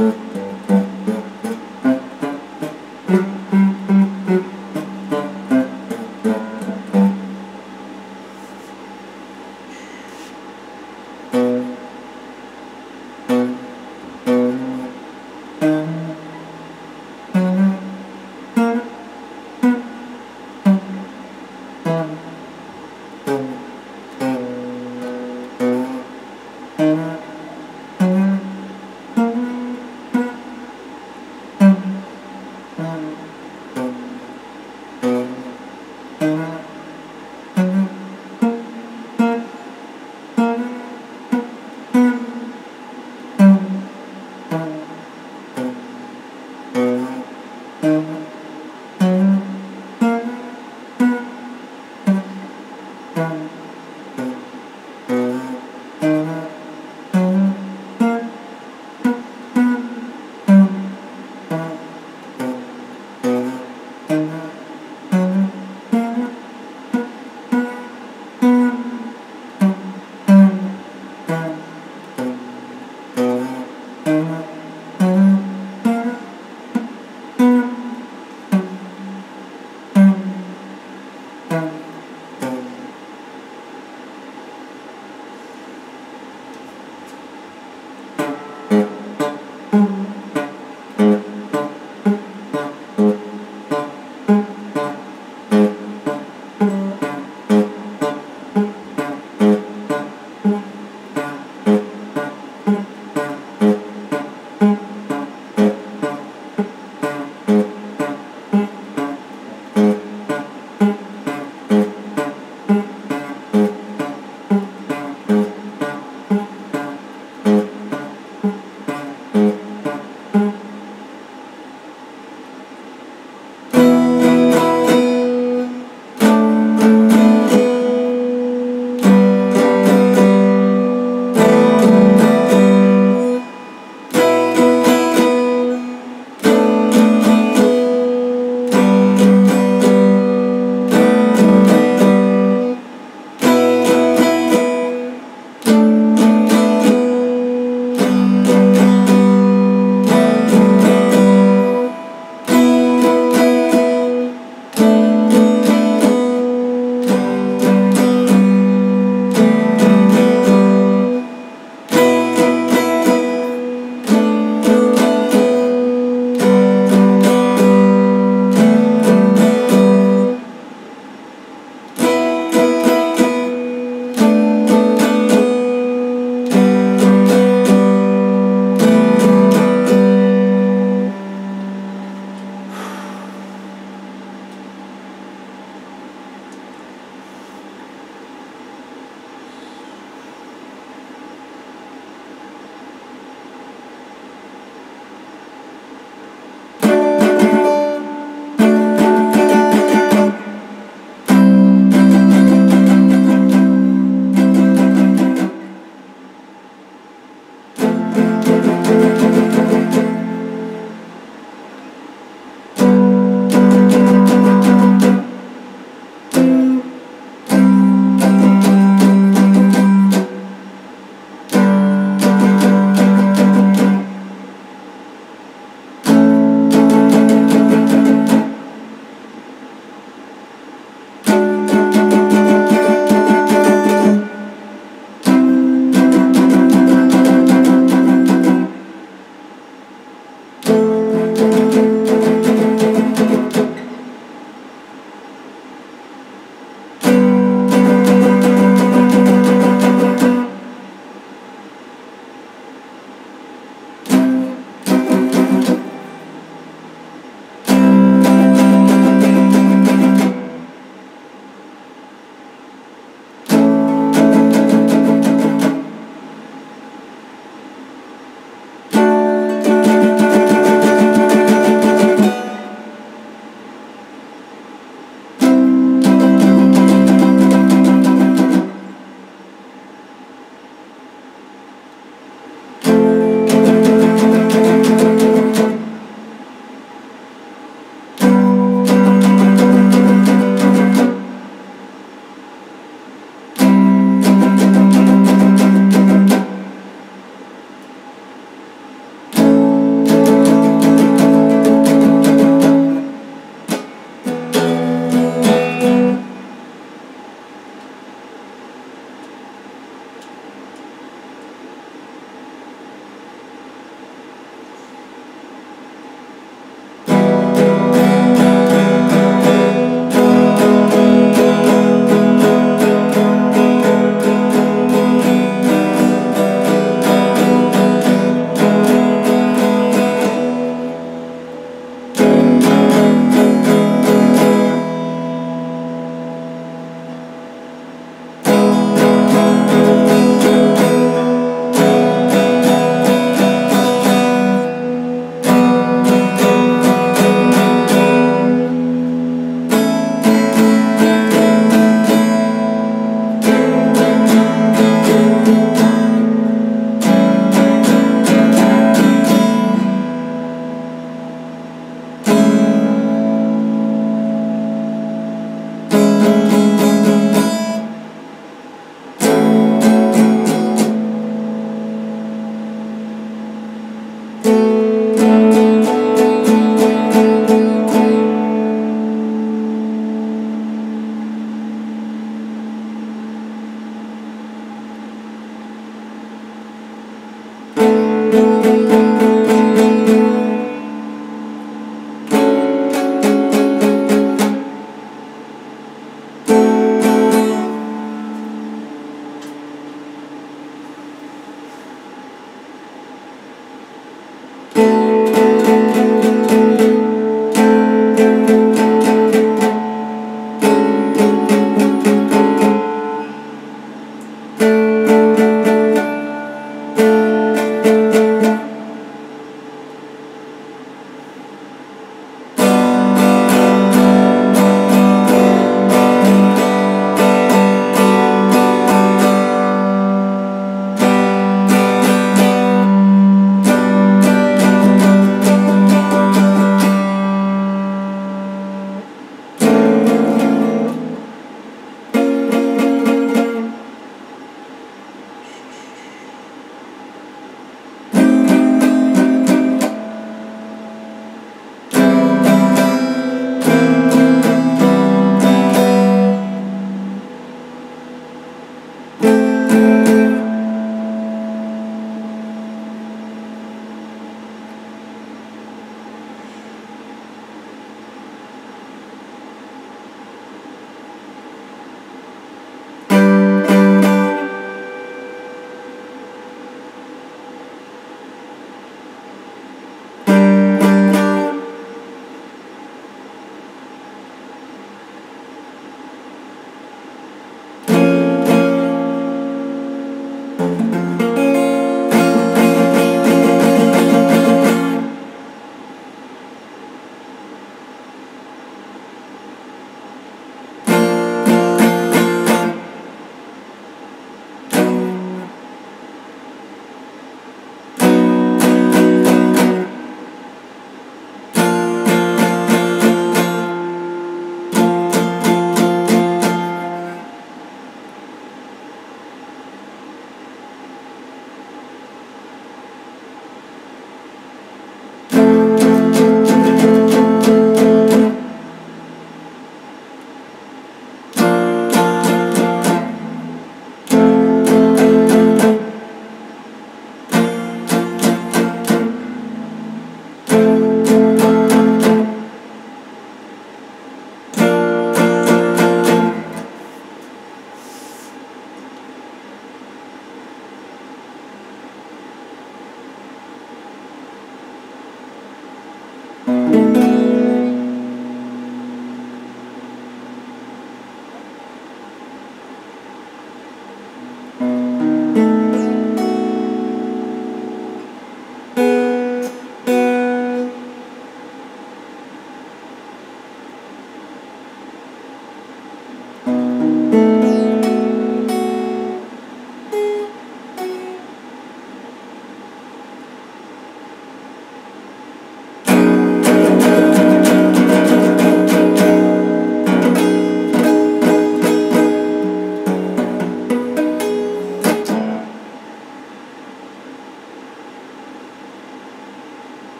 Mm-hmm.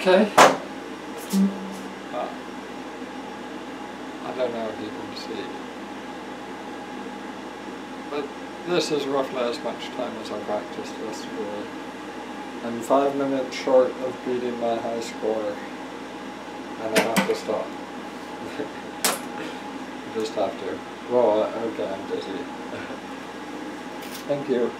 Okay. I don't know if you can see. But this is roughly as much time as I practiced yesterday. I'm five minutes short of beating my high score. And I have to stop. Just have to. Well, okay, I'm dizzy. Thank you.